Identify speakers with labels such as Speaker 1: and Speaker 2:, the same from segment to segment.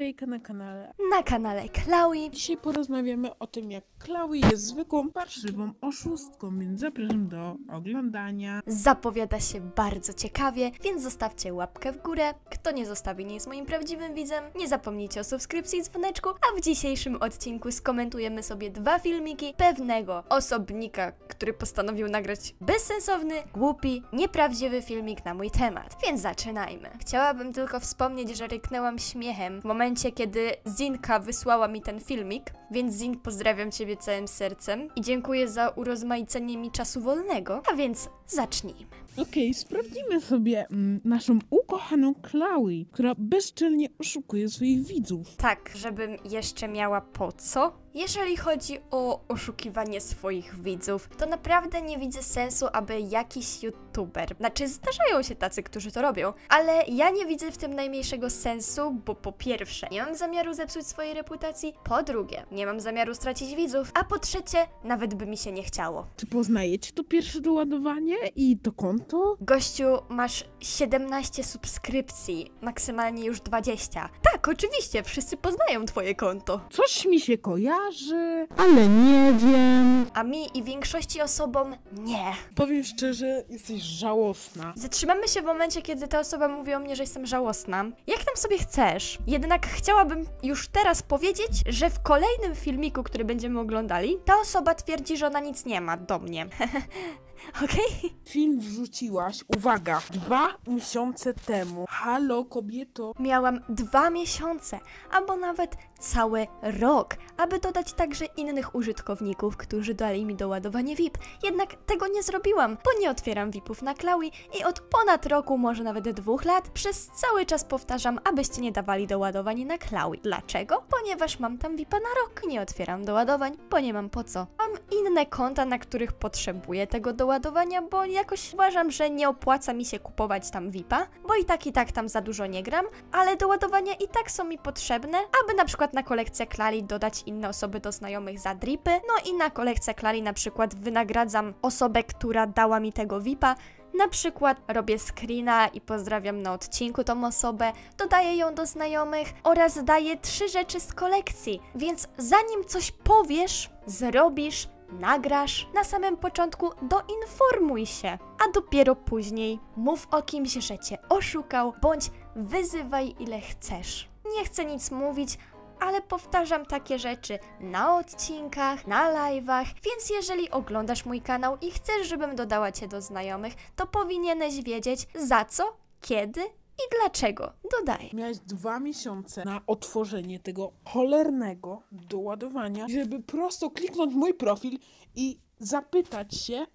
Speaker 1: Hejka na kanale.
Speaker 2: na kanale Klaui.
Speaker 1: Dzisiaj porozmawiamy o tym, jak Chloe jest zwykłą, parszywą oszustką, więc zapraszam do oglądania.
Speaker 2: Zapowiada się bardzo ciekawie, więc zostawcie łapkę w górę. Kto nie zostawi, nie jest moim prawdziwym widzem. Nie zapomnijcie o subskrypcji i dzwoneczku, a w dzisiejszym odcinku skomentujemy sobie dwa filmiki pewnego osobnika, który postanowił nagrać bezsensowny, głupi, nieprawdziwy filmik na mój temat. Więc zaczynajmy. Chciałabym tylko wspomnieć, że ryknęłam śmiechem w momencie, kiedy Zinka wysłała mi ten filmik, więc Zink pozdrawiam Ciebie całym sercem i dziękuję za urozmaicenie mi czasu wolnego, a więc zacznijmy.
Speaker 1: Okej, sprawdzimy sobie mm, naszą ukochaną Chloe, która bezczelnie oszukuje swoich widzów.
Speaker 2: Tak, żebym jeszcze miała po co? Jeżeli chodzi o oszukiwanie swoich widzów, to naprawdę nie widzę sensu, aby jakiś youtuber, znaczy zdarzają się tacy, którzy to robią, ale ja nie widzę w tym najmniejszego sensu, bo po pierwsze, nie mam zamiaru zepsuć swojej reputacji, po drugie, nie mam zamiaru stracić widzów, a po trzecie, nawet by mi się nie chciało.
Speaker 1: Czy poznajecie to pierwsze doładowanie i to konto?
Speaker 2: Gościu, masz 17 subskrypcji, maksymalnie już 20. Tak, oczywiście, wszyscy poznają twoje konto.
Speaker 1: Coś mi się kojarzy, ale nie wiem.
Speaker 2: A mi i większości osobom nie.
Speaker 1: Powiem szczerze, jesteś żałosna.
Speaker 2: Zatrzymamy się w momencie, kiedy ta osoba mówi o mnie, że jestem żałosna. Jak tam sobie chcesz? Jednak chciałabym już teraz powiedzieć, że w kolejnym filmiku, który będziemy oglądali, ta osoba twierdzi, że ona nic nie ma do mnie. Okej?
Speaker 1: Film wrzuciłaś, uwaga, dwa miesiące temu. Halo, kobieto.
Speaker 2: Miałam dwa miesiące, albo nawet cały rok, aby dodać także innych użytkowników, którzy dali mi doładowanie VIP. Jednak tego nie zrobiłam, bo nie otwieram VIPów na Klaui i od ponad roku, może nawet dwóch lat, przez cały czas powtarzam, abyście nie dawali doładowań na Klaui. Dlaczego? Ponieważ mam tam VIPa na rok. Nie otwieram doładowań, bo nie mam po co. Mam inne konta, na których potrzebuję tego doładowania, bo jakoś uważam, że nie opłaca mi się kupować tam VIPa, bo i tak i tak tam za dużo nie gram, ale doładowania i tak są mi potrzebne, aby na przykład na kolekcję Klali dodać inne osoby do znajomych za dripy, no i na kolekcję Klali na przykład wynagradzam osobę, która dała mi tego VIPa, na przykład robię screena i pozdrawiam na odcinku tą osobę, dodaję ją do znajomych oraz daję trzy rzeczy z kolekcji. Więc zanim coś powiesz, zrobisz, nagrasz, na samym początku doinformuj się, a dopiero później mów o kimś, że cię oszukał, bądź wyzywaj ile chcesz. Nie chcę nic mówić, ale powtarzam takie rzeczy na odcinkach, na live'ach, więc jeżeli oglądasz mój kanał i chcesz, żebym dodała cię do znajomych, to powinieneś wiedzieć za co, kiedy i dlaczego dodaję.
Speaker 1: Miałeś dwa miesiące na otworzenie tego cholernego doładowania, żeby prosto kliknąć mój profil i zapytać się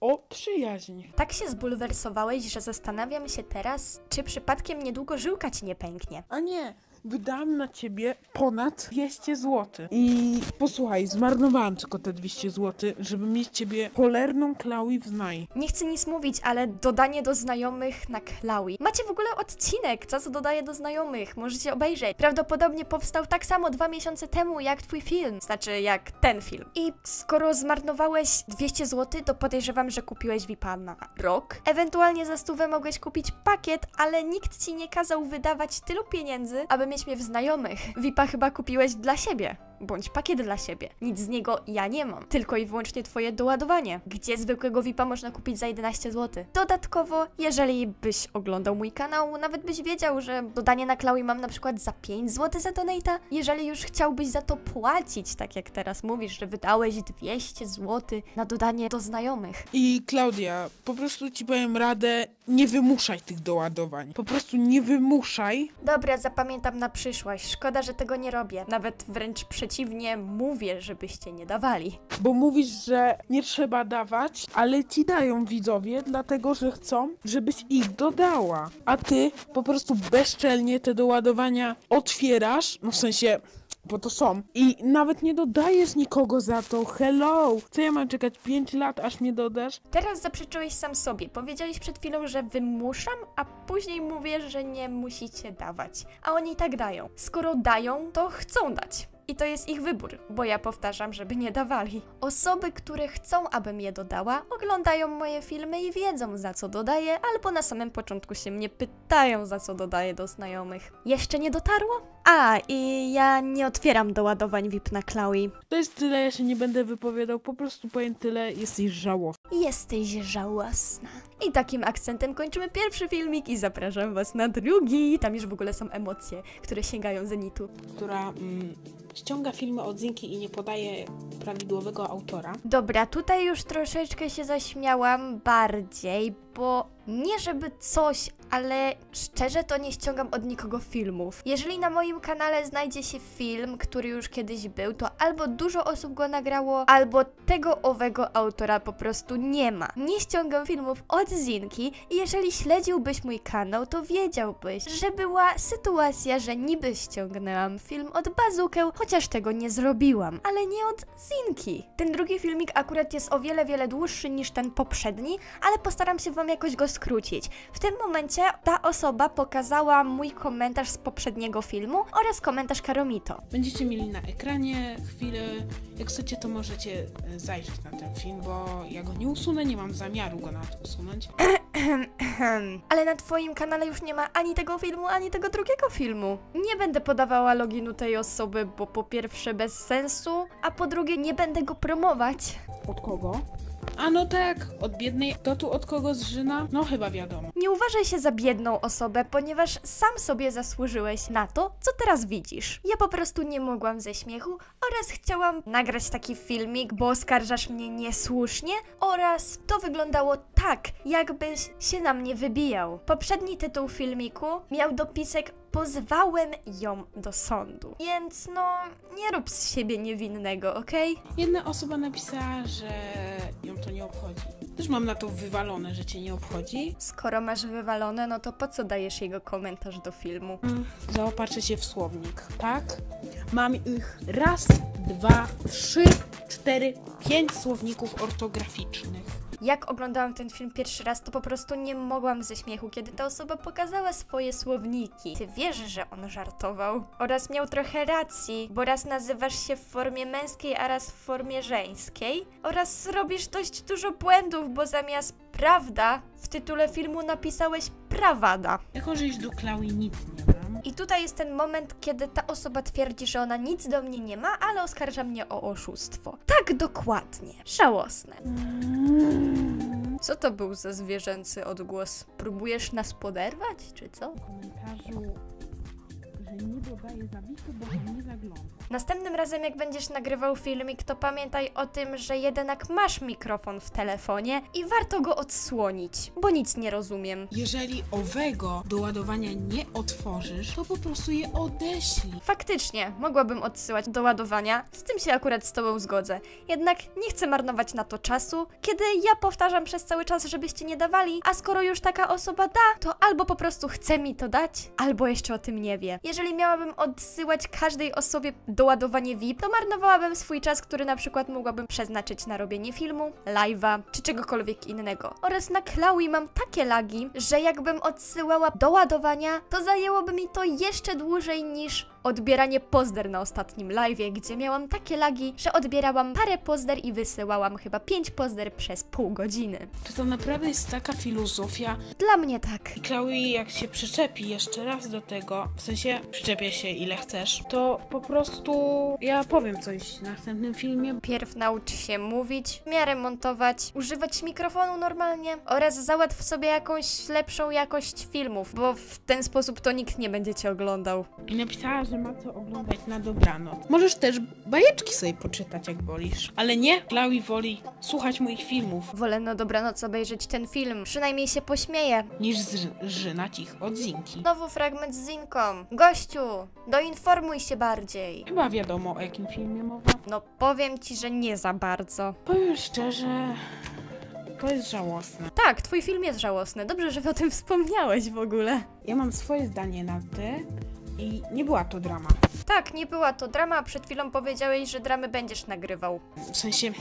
Speaker 1: o przyjaźń.
Speaker 2: Tak się zbulwersowałeś, że zastanawiam się teraz, czy przypadkiem niedługo żyłka ci nie pęknie.
Speaker 1: A nie, wydałam na ciebie ponad 200 zł. I posłuchaj, zmarnowałam tylko te 200 zł, żeby mieć ciebie cholerną Chloe w znaj.
Speaker 2: Nie chcę nic mówić, ale dodanie do znajomych na Klaui. Macie w ogóle odcinek, co co dodaję do znajomych, możecie obejrzeć. Prawdopodobnie powstał tak samo dwa miesiące temu jak twój film, znaczy jak ten film. I skoro zmarnowałeś 200 zł, to podejrzewam, że kupiłeś VIPa na rok. Ewentualnie za stówę mogłeś kupić pakiet, ale nikt ci nie kazał wydawać tylu pieniędzy, aby mieć mnie w znajomych. VIPa chyba kupiłeś dla siebie. Bądź pakiet dla siebie. Nic z niego ja nie mam. Tylko i wyłącznie twoje doładowanie. Gdzie zwykłego VIPa można kupić za 11 zł. Dodatkowo, jeżeli byś oglądał mój kanał, nawet byś wiedział, że dodanie na Klaui mam na przykład za 5 zł za donata. Jeżeli już chciałbyś za to płacić, tak jak teraz mówisz, że wydałeś 200 zł na dodanie do znajomych.
Speaker 1: I Klaudia, po prostu ci powiem radę, nie wymuszaj tych doładowań. Po prostu nie wymuszaj.
Speaker 2: Dobra, zapamiętam na przyszłość. Szkoda, że tego nie robię. Nawet wręcz przeciwnie, mówię, żebyście nie dawali.
Speaker 1: Bo mówisz, że nie trzeba dawać, ale ci dają widzowie, dlatego że chcą, żebyś ich dodała. A ty po prostu bezczelnie te doładowania otwierasz, no w sensie. Bo to są. I nawet nie dodajesz nikogo za to. Hello! Co ja mam czekać 5 lat, aż mnie dodasz?
Speaker 2: Teraz zaprzeczyłeś sam sobie. Powiedziałeś przed chwilą, że wymuszam, a później mówię, że nie musicie dawać. A oni i tak dają. Skoro dają, to chcą dać. I to jest ich wybór, bo ja powtarzam, żeby nie dawali. Osoby, które chcą, abym je dodała, oglądają moje filmy i wiedzą, za co dodaję, albo na samym początku się mnie pytają, za co dodaję do znajomych. Jeszcze nie dotarło? A, i ja nie otwieram doładowań VIP na Chloe.
Speaker 1: To jest tyle, ja się nie będę wypowiadał, po prostu powiem tyle, jesteś żałosny.
Speaker 2: Jesteś żałosna. I takim akcentem kończymy pierwszy filmik i zapraszam was na drugi. Tam już w ogóle są emocje, które sięgają zenitu.
Speaker 1: Która mm, ściąga filmy od Zinki i nie podaje prawidłowego autora.
Speaker 2: Dobra, tutaj już troszeczkę się zaśmiałam bardziej, bo nie żeby coś, ale szczerze to nie ściągam od nikogo filmów. Jeżeli na moim kanale znajdzie się film, który już kiedyś był, to albo dużo osób go nagrało, albo tego owego autora po prostu nie ma. Nie ściągam filmów od Zinki i jeżeli śledziłbyś mój kanał, to wiedziałbyś, że była sytuacja, że niby ściągnęłam film od Bazukę, chociaż tego nie zrobiłam, ale nie od Zinki. Ten drugi filmik akurat jest o wiele, wiele dłuższy niż ten poprzedni, ale postaram się wam jakoś go skrócić. W tym momencie ta osoba pokazała mój komentarz z poprzedniego filmu oraz komentarz Karomito.
Speaker 1: Będziecie mieli na ekranie chwilę. Jak chcecie, to możecie e, zajrzeć na ten film, bo ja go nie usunę, nie mam zamiaru go nawet usunąć.
Speaker 2: Ale na twoim kanale już nie ma ani tego filmu, ani tego drugiego filmu. Nie będę podawała loginu tej osoby, bo po pierwsze bez sensu, a po drugie nie będę go promować.
Speaker 1: Od kogo? A no tak, od biednej. To tu od kogo zżyna? No chyba wiadomo.
Speaker 2: Nie uważaj się za biedną osobę, ponieważ sam sobie zasłużyłeś na to, co teraz widzisz. Ja po prostu nie mogłam ze śmiechu oraz chciałam nagrać taki filmik, bo oskarżasz mnie niesłusznie oraz to wyglądało tak, jakbyś się na mnie wybijał. Poprzedni tytuł filmiku miał dopisek Pozwałem ją do sądu. Więc no, nie rób z siebie niewinnego, okej?
Speaker 1: Jedna osoba napisała, że ją to nie obchodzi. Też mam na to wywalone, że cię nie obchodzi.
Speaker 2: Skoro masz wywalone, no to po co dajesz jego komentarz do filmu?
Speaker 1: Mm, Zaopatrzę się w słownik, tak? Mam ich raz, dwa, trzy, cztery, pięć słowników ortograficznych.
Speaker 2: Jak oglądałam ten film pierwszy raz, to po prostu nie mogłam ze śmiechu, kiedy ta osoba pokazała swoje słowniki. Ty wiesz, że on żartował. Oraz miał trochę racji, bo raz nazywasz się w formie męskiej, a raz w formie żeńskiej. Oraz robisz dość dużo błędów, bo zamiast prawda w tytule filmu napisałeś prawada.
Speaker 1: Jako, że już do Klaui nic nie mam.
Speaker 2: I tutaj jest ten moment, kiedy ta osoba twierdzi, że ona nic do mnie nie ma, ale oskarża mnie o oszustwo. Tak dokładnie. Żałosne. Co to był za zwierzęcy odgłos? Próbujesz nas poderwać, czy co?
Speaker 1: Komentarzu, nie dodaję zawisu, bo on nie zagląda.
Speaker 2: Następnym razem, jak będziesz nagrywał filmik, to pamiętaj o tym, że jednak masz mikrofon w telefonie i warto go odsłonić, bo nic nie rozumiem.
Speaker 1: Jeżeli owego do ładowania nie otworzysz, to po prostu je odeślij.
Speaker 2: Faktycznie, mogłabym odsyłać do ładowania, z tym się akurat z Tobą zgodzę. Jednak nie chcę marnować na to czasu, kiedy ja powtarzam przez cały czas, żebyście nie dawali, a skoro już taka osoba da, to albo po prostu chce mi to dać, albo jeszcze o tym nie wie. Jeżeli miałabym odsyłać każdej osobie doładowanie VIP, to marnowałabym swój czas, który na przykład mogłabym przeznaczyć na robienie filmu, live'a, czy czegokolwiek innego. Oraz na Klaui mam takie lagi, że jakbym odsyłała do ładowania, to zajęłoby mi to jeszcze dłużej niż odbieranie pozder na ostatnim live'ie, gdzie miałam takie lagi, że odbierałam parę pozder i wysyłałam chyba pięć pozder przez pół godziny.
Speaker 1: Czy to naprawdę jest taka filozofia?
Speaker 2: Dla mnie tak.
Speaker 1: I Chloe, jak się przyczepi jeszcze raz do tego, w sensie przyczepię się ile chcesz, to po prostu ja powiem coś w następnym filmie.
Speaker 2: Pierw naucz się mówić, w miarę montować, używać mikrofonu normalnie oraz załatw sobie jakąś lepszą jakość filmów, bo w ten sposób to nikt nie będzie cię oglądał.
Speaker 1: I napisała, że ma co oglądać na dobranoc. Możesz też bajeczki sobie poczytać, jak wolisz. Ale nie, Chloe woli słuchać moich filmów,
Speaker 2: Wolę na dobranoc obejrzeć ten film, przynajmniej się pośmieję.
Speaker 1: niż zżynać ich od Zinki.
Speaker 2: Znowu fragment z Zinką. Gościu, doinformuj się bardziej.
Speaker 1: Chyba wiadomo, o jakim filmie mowa.
Speaker 2: No powiem ci, że nie za bardzo.
Speaker 1: Powiem szczerze, to jest żałosne.
Speaker 2: Tak, twój film jest żałosny. Dobrze, że o tym wspomniałeś w ogóle.
Speaker 1: Ja mam swoje zdanie na ty i nie była to drama.
Speaker 2: Tak, nie była to drama, a przed chwilą powiedziałeś, że dramy będziesz nagrywał.
Speaker 1: W sensie,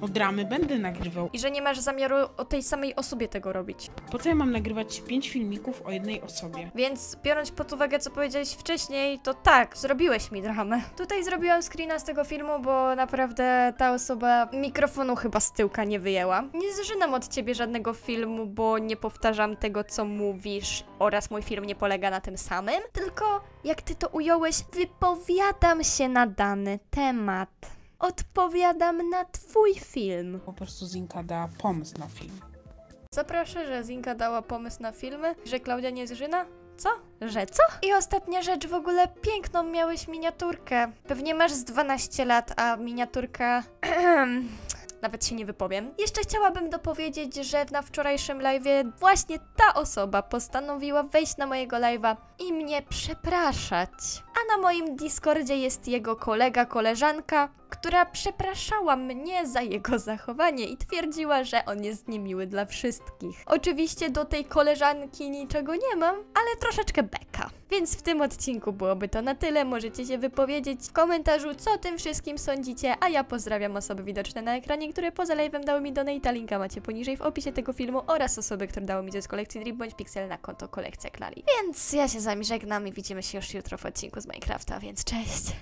Speaker 1: No dramy będę nagrywał.
Speaker 2: I że nie masz zamiaru o tej samej osobie tego robić.
Speaker 1: Po co ja mam nagrywać 5 filmików o jednej osobie?
Speaker 2: Więc biorąc pod uwagę, co powiedziałeś wcześniej, to tak, zrobiłeś mi dramę. Tutaj zrobiłam screena z tego filmu, bo naprawdę ta osoba mikrofonu chyba z tyłka nie wyjęła. Nie zżynam od ciebie żadnego filmu, bo nie powtarzam tego, co mówisz oraz mój film nie polega na tym samym, tylko jak ty to ująłeś, wypowiadam się na dany temat. Odpowiadam na twój film.
Speaker 1: Po prostu Zinka dała pomysł na film.
Speaker 2: Zaproszę, że Zinka dała pomysł na filmy, że Klaudia nie zżyna? Co? Że co? I ostatnia rzecz, w ogóle piękną miałeś miniaturkę. Pewnie masz z 12 lat, a miniaturka... Nawet się nie wypowiem. Jeszcze chciałabym dopowiedzieć, że na wczorajszym live'ie właśnie ta osoba postanowiła wejść na mojego live'a i mnie przepraszać. A na moim Discordzie jest jego kolega, koleżanka, która przepraszała mnie za jego zachowanie i twierdziła, że on jest niemiły dla wszystkich. Oczywiście do tej koleżanki niczego nie mam, ale troszeczkę beka. Więc w tym odcinku byłoby to na tyle. Możecie się wypowiedzieć w komentarzu, co o tym wszystkim sądzicie, a ja pozdrawiam osoby widoczne na ekranie, które poza live'em dały mi donate, linka macie poniżej w opisie tego filmu oraz osoby, które dały mi coś z kolekcji Drip bądź Pixel na konto kolekcja Klali. Więc ja się z wami żegnam i widzimy się już jutro w odcinku z Minecrafta, więc cześć!